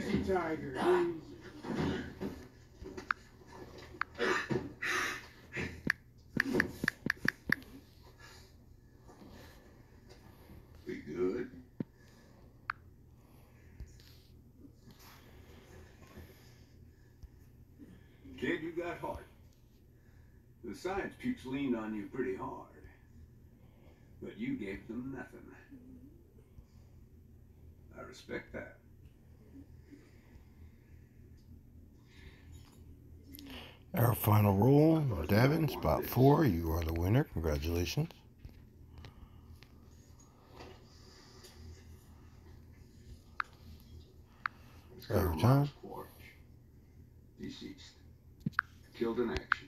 Easy, Tiger. Easy. Kid, you got heart. The science pukes leaned on you pretty hard. But you gave them nothing. I respect that. Our final roll, Devin, spot four. You are the winner. Congratulations. It's Every time. Deceased. Killed in action.